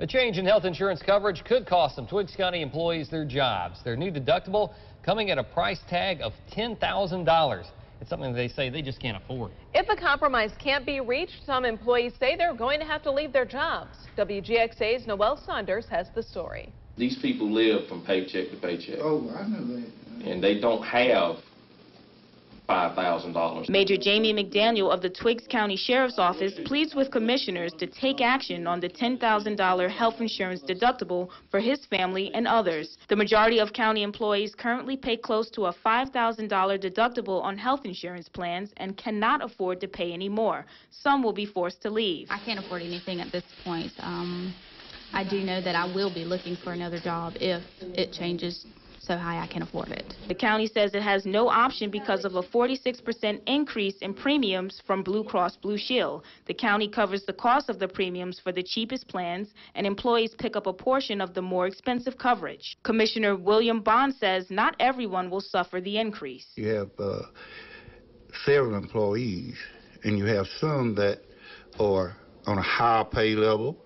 A change in health insurance coverage could cost some Twiggs County employees their jobs. Their new deductible coming at a price tag of $10,000. It's something they say they just can't afford. If a compromise can't be reached, some employees say they're going to have to leave their jobs. WGXA's Noel Saunders has the story. These people live from paycheck to paycheck, Oh, I know that. and they don't have $5,000. Major Jamie McDaniel of the Twiggs County Sheriff's Office pleads with commissioners to take action on the $10,000 health insurance deductible for his family and others. The majority of county employees currently pay close to a $5,000 deductible on health insurance plans and cannot afford to pay any more. Some will be forced to leave. I can't afford anything at this point. Um, I do know that I will be looking for another job if it changes so high I can afford it. The county says it has no option because of a 46% increase in premiums from Blue Cross Blue Shield. The county covers the cost of the premiums for the cheapest plans, and employees pick up a portion of the more expensive coverage. Commissioner William Bond says not everyone will suffer the increase. You have uh, several employees, and you have some that are on a higher pay level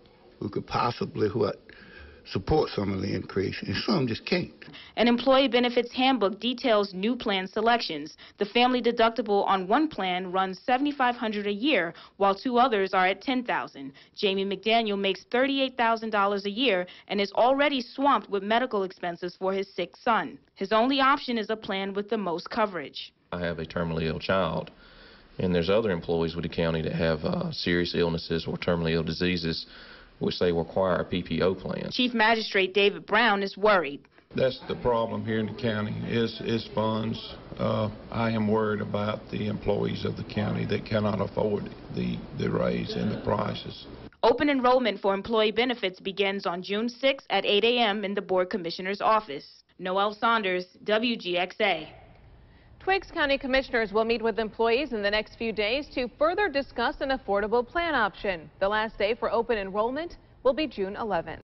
who could possibly what support some of the increase, and some just can't. An employee benefits handbook details new plan selections. The family deductible on one plan runs $7,500 a year, while two others are at $10,000. Jamie McDaniel makes $38,000 a year and is already swamped with medical expenses for his sick son. His only option is a plan with the most coverage. I have a terminally ill child, and there's other employees with the county that have uh, serious illnesses or terminally ill diseases, which they require a PPO plan. Chief Magistrate David Brown is worried. That's the problem here in the county, is, is funds. Uh, I am worried about the employees of the county that cannot afford the, the raise and the prices. Open enrollment for employee benefits begins on June 6 at 8 a.m. in the Board Commissioner's office. Noel Saunders, WGXA. Twiggs County Commissioners will meet with employees in the next few days to further discuss an affordable plan option. The last day for open enrollment will be June 11th.